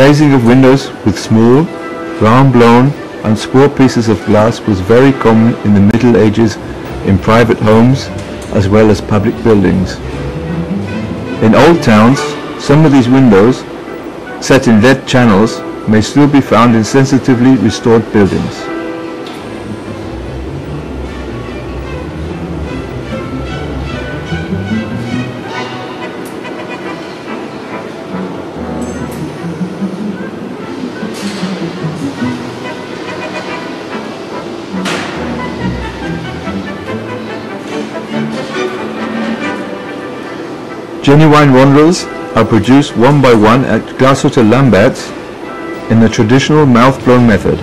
glazing of windows with small, round-blown and square pieces of glass was very common in the Middle Ages in private homes as well as public buildings. In old towns, some of these windows, set in lead channels, may still be found in sensitively restored buildings. Genuine rondels are produced one by one at Glashütte Lamberts in the traditional mouth-blown method.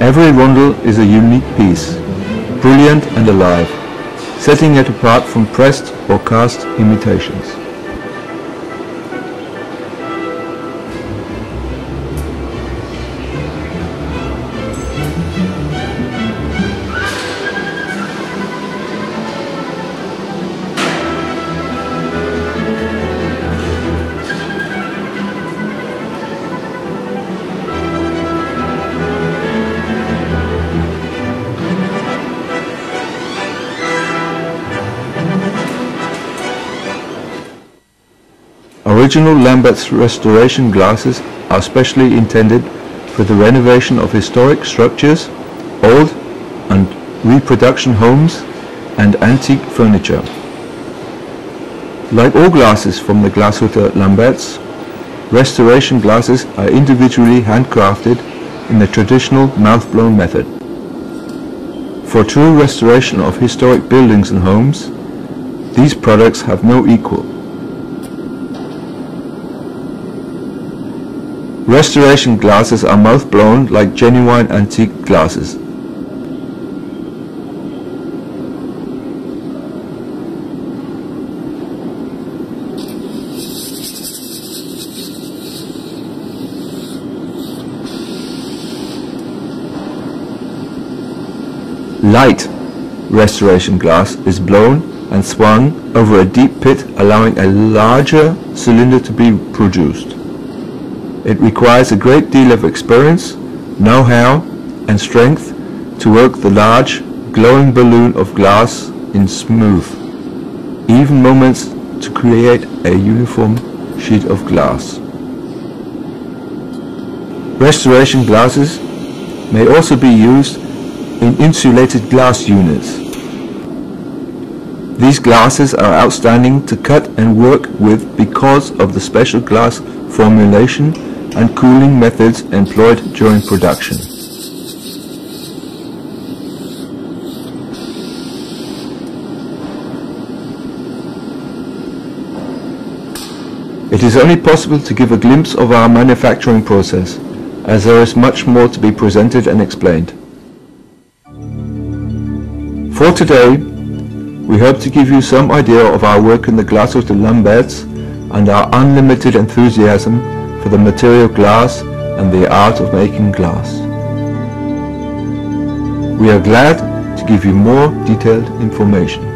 Every rondel is a unique piece, brilliant and alive, setting it apart from pressed or cast imitations. Original Lambert's restoration glasses are specially intended for the renovation of historic structures, old and reproduction homes, and antique furniture. Like all glasses from the Glashütte Lamberts, restoration glasses are individually handcrafted in the traditional mouth-blown method. For true restoration of historic buildings and homes, these products have no equal. Restoration glasses are mouth-blown like genuine antique glasses. Light restoration glass is blown and swung over a deep pit allowing a larger cylinder to be produced. It requires a great deal of experience, know-how and strength to work the large, glowing balloon of glass in smooth, even moments to create a uniform sheet of glass. Restoration glasses may also be used in insulated glass units. These glasses are outstanding to cut and work with because of the special glass formulation and cooling methods employed during production. It is only possible to give a glimpse of our manufacturing process, as there is much more to be presented and explained. For today, we hope to give you some idea of our work in the Glashütte Lamberts and our unlimited enthusiasm for the material glass and the art of making glass. We are glad to give you more detailed information.